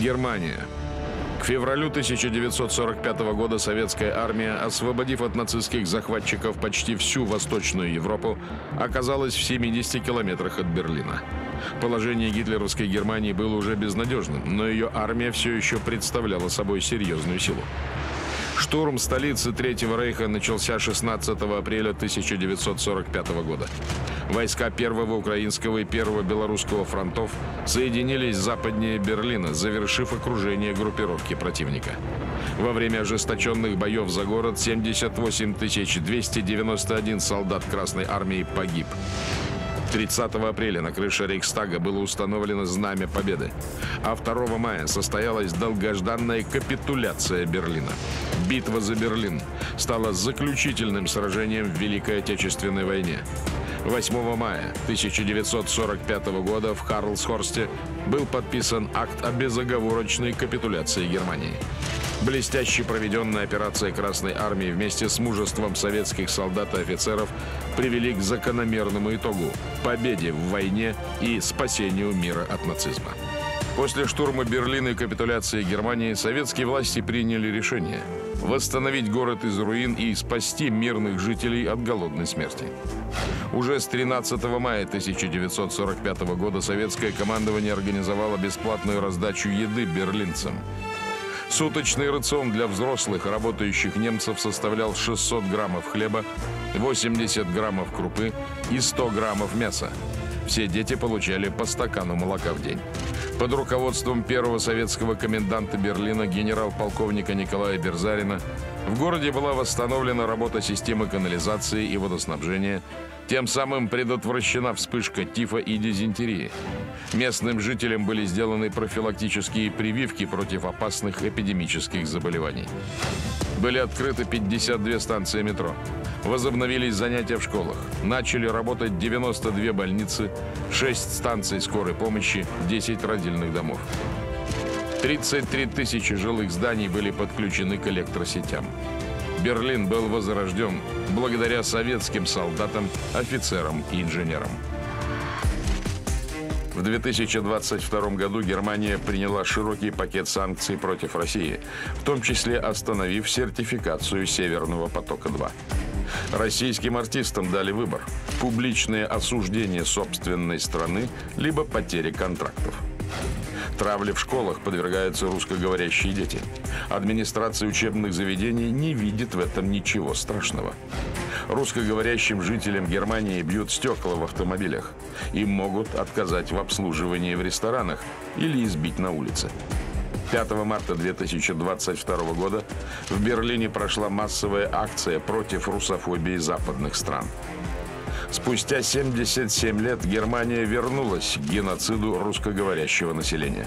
Германия. К февралю 1945 года советская армия, освободив от нацистских захватчиков почти всю Восточную Европу, оказалась в 70 километрах от Берлина. Положение гитлеровской Германии было уже безнадежным, но ее армия все еще представляла собой серьезную силу. Штурм столицы Третьего Рейха начался 16 апреля 1945 года. Войска Первого Украинского и Первого Белорусского фронтов соединились западнее Берлина, завершив окружение группировки противника. Во время ожесточенных боев за город 78 291 солдат Красной Армии погиб. 30 апреля на крыше Рейхстага было установлено Знамя Победы, а 2 мая состоялась долгожданная капитуляция Берлина. Битва за Берлин стала заключительным сражением в Великой Отечественной войне. 8 мая 1945 года в Карлсхорсте был подписан акт о безоговорочной капитуляции Германии. Блестяще проведенная операция Красной Армии вместе с мужеством советских солдат и офицеров привели к закономерному итогу – победе в войне и спасению мира от нацизма. После штурма Берлина и капитуляции Германии советские власти приняли решение восстановить город из руин и спасти мирных жителей от голодной смерти. Уже с 13 мая 1945 года советское командование организовало бесплатную раздачу еды берлинцам – Суточный рацион для взрослых работающих немцев составлял 600 граммов хлеба, 80 граммов крупы и 100 граммов мяса. Все дети получали по стакану молока в день. Под руководством первого советского коменданта Берлина генерал-полковника Николая Берзарина в городе была восстановлена работа системы канализации и водоснабжения, тем самым предотвращена вспышка тифа и дизентерии. Местным жителям были сделаны профилактические прививки против опасных эпидемических заболеваний. Были открыты 52 станции метро. Возобновились занятия в школах. Начали работать 92 больницы, 6 станций скорой помощи, 10 родильных домов. 33 тысячи жилых зданий были подключены к электросетям. Берлин был возрожден благодаря советским солдатам, офицерам и инженерам. В 2022 году Германия приняла широкий пакет санкций против России, в том числе остановив сертификацию «Северного потока-2». Российским артистам дали выбор – публичное осуждение собственной страны, либо потеря контрактов. Травле в школах подвергаются русскоговорящие дети. Администрация учебных заведений не видит в этом ничего страшного. Русскоговорящим жителям Германии бьют стекла в автомобилях. Им могут отказать в обслуживании в ресторанах или избить на улице. 5 марта 2022 года в Берлине прошла массовая акция против русофобии западных стран. Спустя 77 лет Германия вернулась к геноциду русскоговорящего населения.